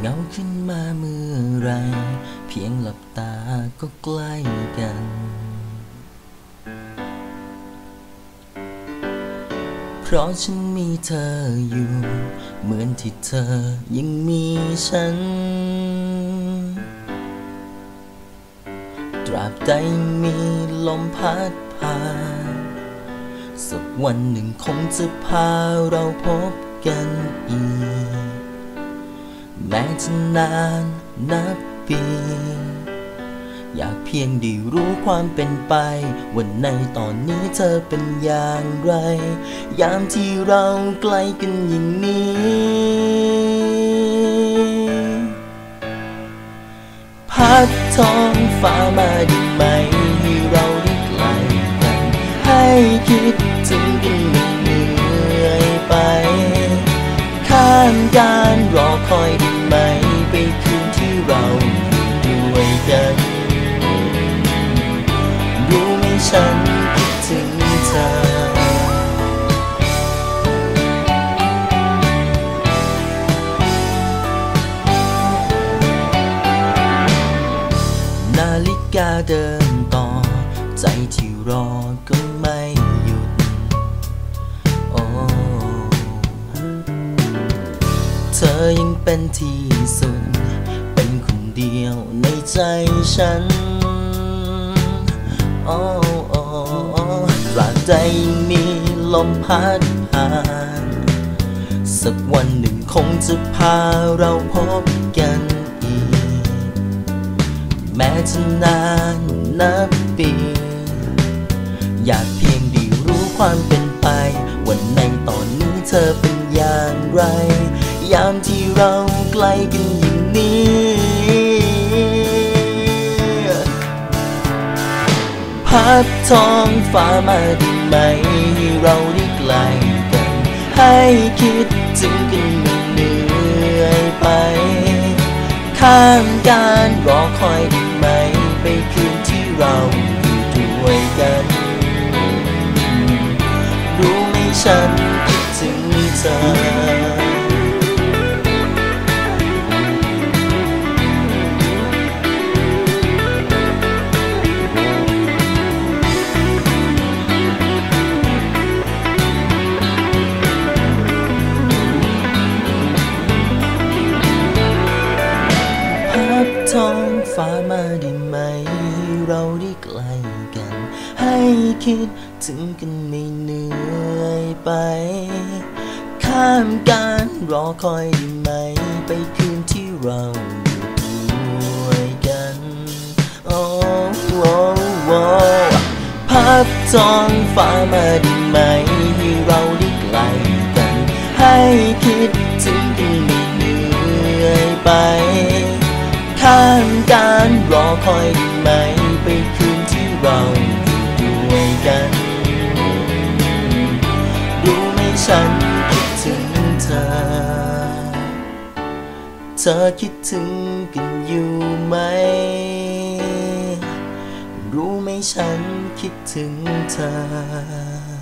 เงาขึ้นมาเมื่อไร เพียงหลับตาก็ใกล้กัน เพราะฉันมีเธออยู่ เหมือนที่เธอยังมีฉัน ตราบใดมีลมพัดผ่านสักวันหนึ่งคงจะพาเราพบกันอีก แม้จะนานนับปี อยากเพียงได้รู้ความเป็นไปว่าในตอนนี้เธอเป็นอย่างไร ยามที่เราใกล้กันอย่างนี้ พัดท้องฟ้ามาได้ไหมให้เราได้ใกล้กัน ให้คิดถึงกันไม่เหนื่อยไป ข้ามการรอคอย ได้ไหมไปคืนที่เราอยู่ด้วยกันรู้ไหมฉันคิดถึงเธอนาฬิกาเดินต่อ ใจที่รอก็ไม่ เธอยังเป็นที่สุด เป็นคนเดียวในใจฉันโอ้โอ้ตราบใดมีลมพัดผ่าน สักวันหนึ่งคงจะพาเราพบกันอีก แม้จะนานนับปี อยากเพียงด้รู้ความเป็นไปว่าในตอนนี้เธอเป็นอย่างไร ยามที่เราใกล้กันอย่างนี้พัดท้องฟ้ามาได้ไหมให้เราได้ใกล้กัน ให้คิดถึงกันไม่เหนื่อยไป ข้ามการรอคอยได้ไหม ไปคืนที่เราอยู่ด้วยกัน รู้ไหมฉันคิดถึงเธอ ท้องฟ้ามาได้ไหม เราได้ใกล้กัน ให้คิดถึงกันไม่เหนื่อยไป ข้ามการรอคอยได้ไหม ไปคืนที่เราอยู่ด้วยกันโอ้โอ้โอ้พัดท้องฟ้ามาได้ไหม ให้เราได้ใกล้กัน ให้คิดถึงกัน คอยได้ไหมไปคืนที่เราอยู่ด้วยกัน รู้ไหมฉันคิดถึงเธอ เธอคิดถึงกันอยู่ไหม รู้ไหมฉันคิดถึงเธอ